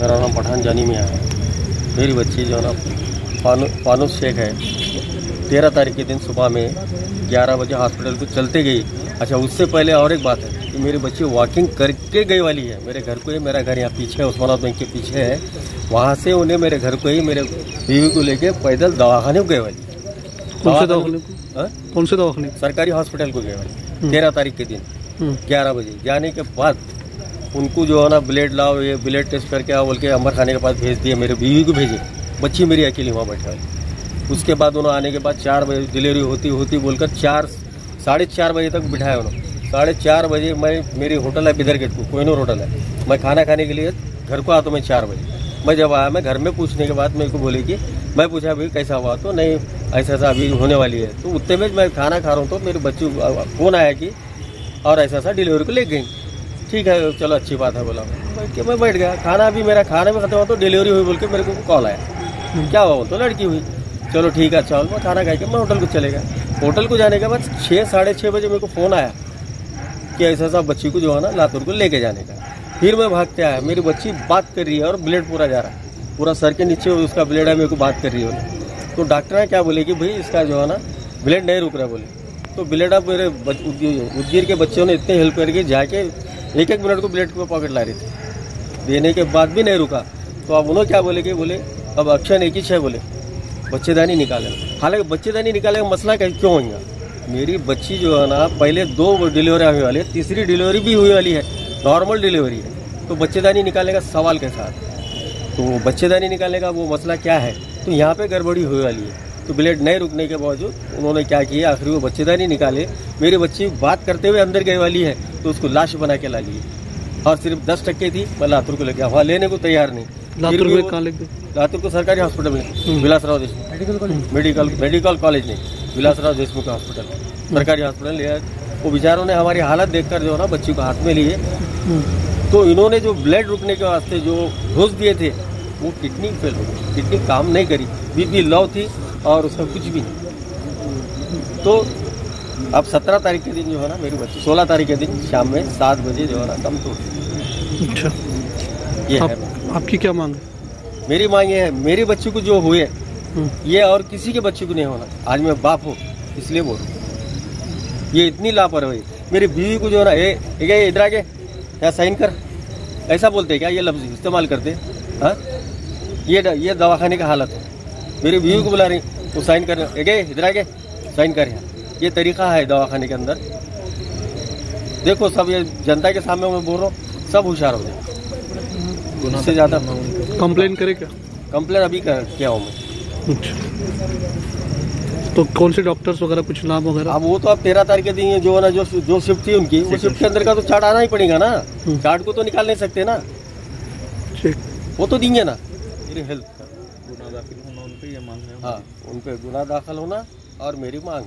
मेरा नाम पठान जानी में है। मेरी बच्ची जो है ना पानु पानुस शेख है। तेरह तारीख के दिन सुबह में ग्यारह बजे हॉस्पिटल को चलते गई। अच्छा उससे पहले और एक बात है कि मेरी बच्ची वॉकिंग करके गई वाली है। मेरे घर को ही मेरा घर यहाँ पीछे है उस्मानाबाद बैंक के पीछे है। वहाँ से उन्हें मेरे घर को ही मेरे बीवी को लेके पैदल दवाखाने को गए वाली। कौन से दवाखाने को? हाँ? कौन से दवाखाने सरकारी हॉस्पिटल को गए वाली। तेरह तारीख के दिन हम्म, ग्यारह बजे। जाने के बाद उनको जो है ना ब्लेड लाओ, ये ब्लड टेस्ट करके आओ, बोल के अमर खाने के पास भेज दिए मेरे बीवी को भेजे। बच्ची मेरी अकेली वहाँ बैठे हुई उसके बाद उन्होंने आने के बाद चार बजे डिलीवरी होती होती बोलकर चार, साढ़े चार बजे तक बिठाया उन्होंने। साढ़े चार बजे मैं, मेरी होटल है बिदर गेट को कोइनूर होटल है। मैं खाना खाने के लिए घर को आता तो मैं चार बजे। मैं जब आया, मैं घर में पूछने के बाद मेरे को बोले कि, मैं पूछा भाई कैसा हुआ? तो नहीं ऐसा ऐसा अभी होने वाली है। तो उतने में मैं खाना खा रहा हूँ तो मेरे बच्चे फ़ोन आया कि, और ऐसा ऐसा डिलीवरी को ले गई। ठीक है चलो अच्छी बात है बोला। बैठ के मैं बैठ गया खाना भी मेरा खाने में खत्म हुआ तो डिलीवरी हुई बोल के मेरे को कॉल आया। क्या हुआ तो लड़की हुई। चलो ठीक है चलो मैं खाना खा के मैं होटल को चले गया। होटल को जाने के बाद छः साढ़े छः बजे मेरे को फ़ोन आया कि ऐसा ऐसा बच्ची को जो है ना लातूर को लेके जाने का। फिर मैं भागते आया मेरी बच्ची बात कर रही है और ब्लेड पूरा जा रहा है। पूरा सर के नीचे उसका ब्लेड है मेरे को बात कर रही है तो डॉक्टर ने क्या बोले कि भाई इसका जो है ना ब्लेड नहीं रुक रहा बोले। तो ब्लेड अब मेरे उदगीर के बच्चों ने इतने हेल्प करके जाके एक एक मिनट को ब्लड को पॉकेट ला रही थी। देने के बाद भी नहीं रुका। तो अब उन्होंने क्या बोले कि बोले, अब ऑप्शन एक ही है बोले, बच्चेदानी निकाले। हालाँकि बच्चेदानी निकाले का मसला क्या- क्यों होगा मेरी बच्ची जो है ना, पहले दो डिलीवरी हुई वाली है, तीसरी डिलीवरी भी हुई वाली है नॉर्मल डिलीवरी है। तो बच्चेदानी निकालने का सवाल कैसा आता तो बच्चेदानी निकालने का वो मसला क्या है? तो यहाँ पे गड़बड़ी हुई वाली है। तो ब्लेड नहीं रुकने के बावजूद उन्होंने क्या किया? आखिरी वो बच्चेदानी निकाले। मेरी बच्ची बात करते हुए अंदर गई वाली है तो उसको लाश बना के ला लिए। और सिर्फ़ दस टक्के थी मैं लातूर को ले गया वहाँ लेने को तैयार नहीं। लातूर में कहाँ लातूर को सरकारी हॉस्पिटल में। Vilasrao Deshmukh. Medical college? Medical medical college नहीं विलासराव देशमुख हॉस्पिटल। सरकारी हॉस्पिटल लिया वो बेचारों ने हमारी हालत देखकर जो है ना बच्ची को हाथ में लिए। हम्म, तो इन्होंने जो ब्लड रुकने के वास्ते जो डोज दिए थे वो किडनी फेल हो गई। किडनी काम नहीं करी। बीपी लो थी और उसमें कुछ भी नहीं। तो अब सत्रह तारीख के दिन जो है ना मेरी बच्ची सोलह तारीख के दिन शाम में सात बजे जो है ना तोड़ दी। अच्छा। ये है। आपकी क्या मांग है? मेरी मांग ये है मेरी बच्ची को जो हुए हम्म, ये और किसी के बच्चे को नहीं होना। आज मैं बाप हूँ इसलिए बोल रहा। ये इतनी लापरवाही। मेरी बीवी को जो है ना ए, इधर आगे या साइन कर। ऐसा बोलते हैं क्या ये लफ्ज इस्तेमाल करते हाँ? ये ये दवाखाने का हालत है। मेरी बीवी को बुला रही वो साइन कर गए इधर आके साइन कर यहाँ ये तरीका है दवाखाने के अंदर। देखो सब ये जनता के सामने मैं बोल रहा हूँ सब होशियार हो जाए इससे ज़्यादा कंप्लेन करे क्या? कंप्लेन अभी कर, किया हूँ मैं। अच्छा। तो कौन से डॉक्टर्स वगैरह कुछ नाम वगैरह? अब वो तो अब तेरह तारीख के दिन जो है ना जो जो शिफ्ट थी उनकी वो शिफ्ट के अंदर का तो चार्ट आना ही पड़ेगा ना। हम्म। चार्ट को तो निकाल नहीं सकते ना। ठीक। वो तो देंगे ना। मेरी हेल्थ का गुना दाखिल होना उन पर ये मांग है। हाँ उन पर गुना दाखिल होना और मेरी मांग।